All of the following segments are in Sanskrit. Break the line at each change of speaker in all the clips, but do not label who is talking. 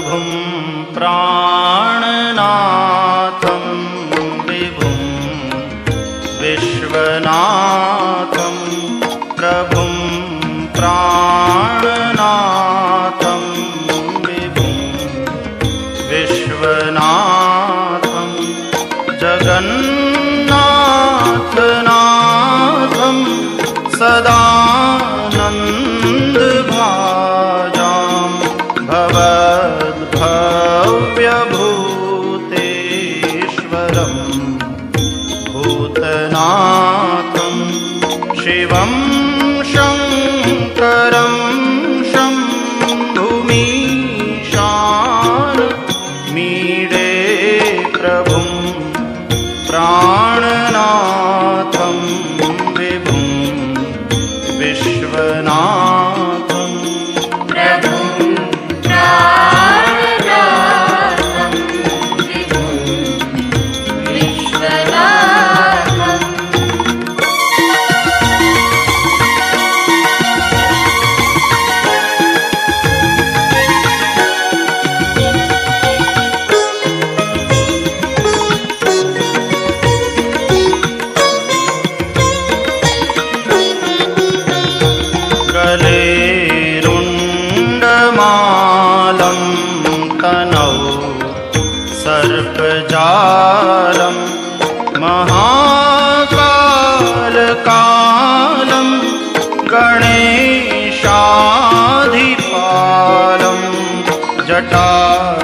प्रभुं प्राणनाथं विभुं विश्वनाथं प्रभुं प्राणनाथं विभुं विश्वनाथं
जगन्
शिवम्। जटा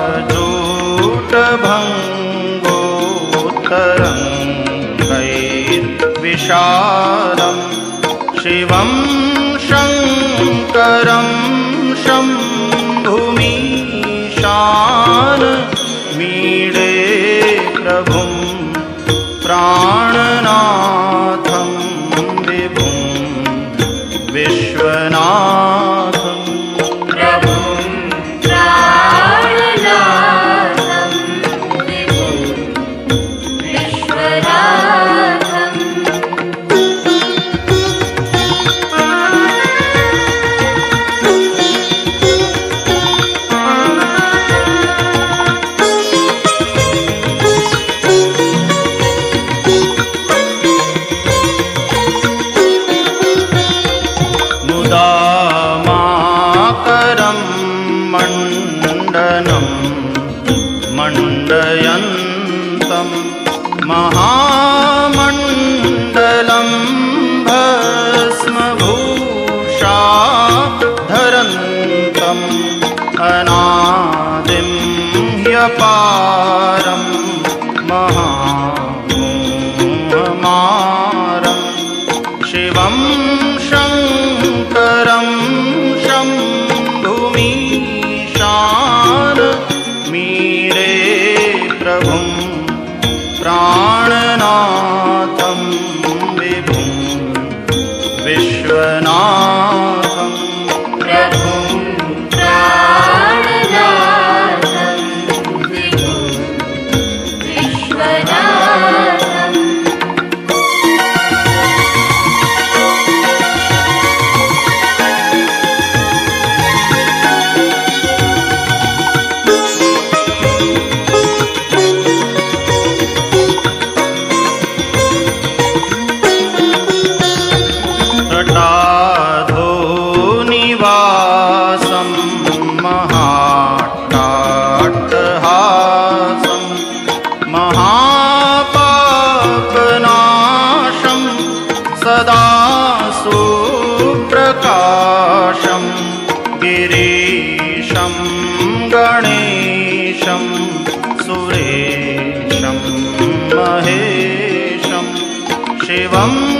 मण्डयन्तं महामण्डलं भस्मभूषा धरन्तम् अनादिं ह्यपारं महामारं शिवम् Come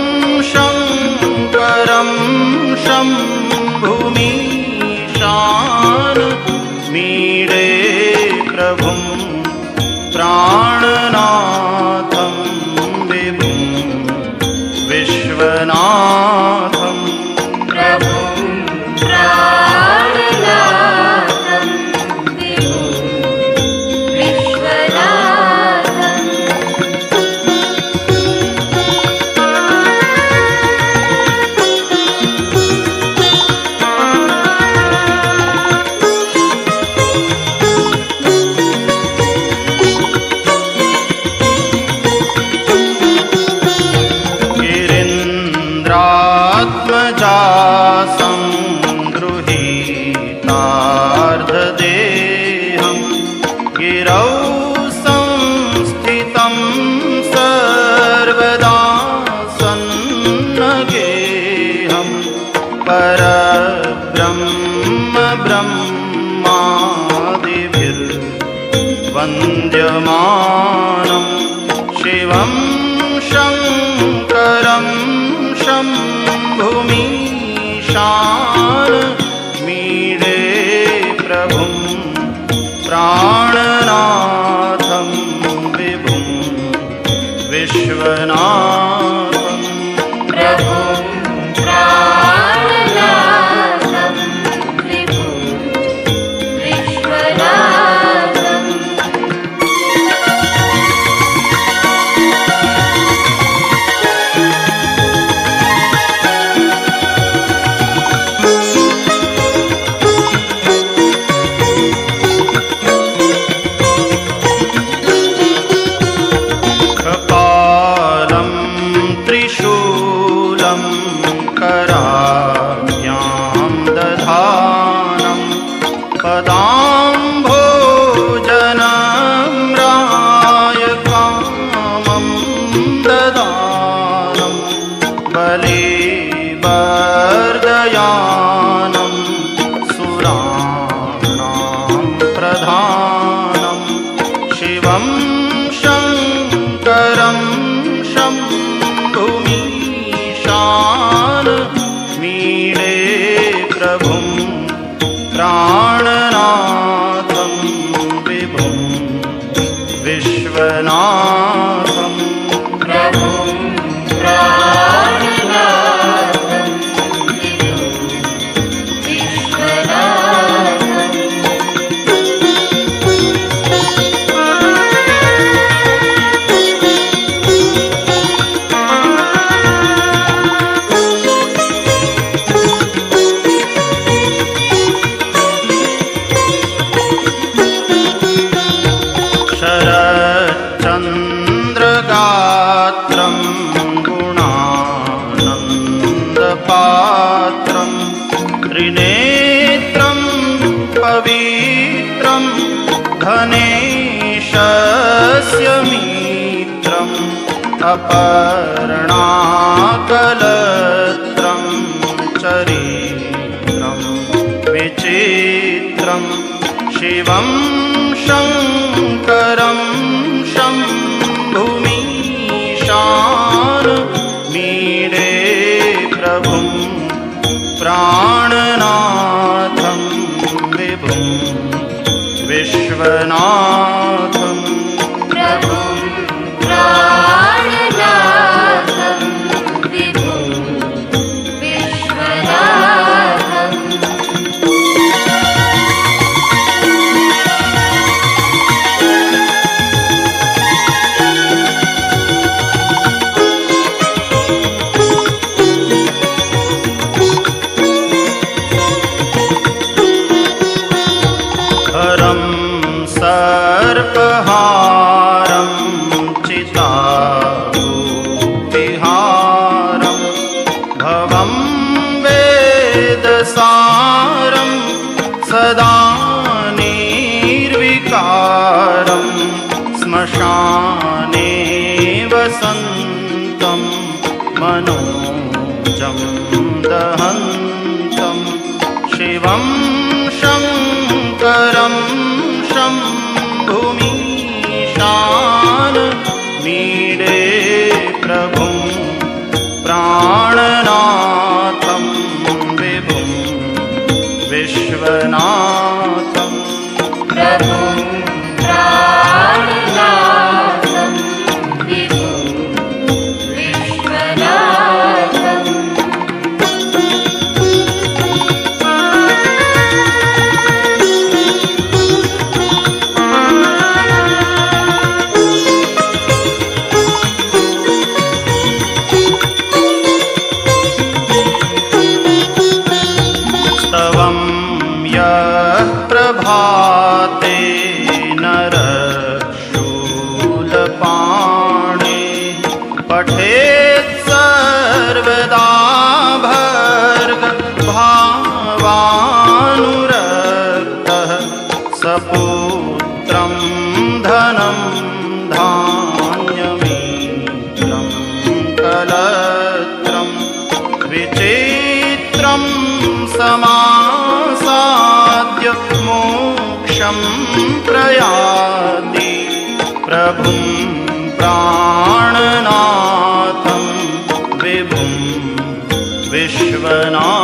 Hero विश्वनाथम्। धनेशस्य मित्रम् अपर्णाकलत्रं चरित्रं विचित्रं शिवं शङ्कर
सपुत्रं धनं
धान्यमित्रं कलत्रं विचित्रं समासाद्य मोक्षं प्रयाति प्रभुं प्राणनाथं विभुं विश्वना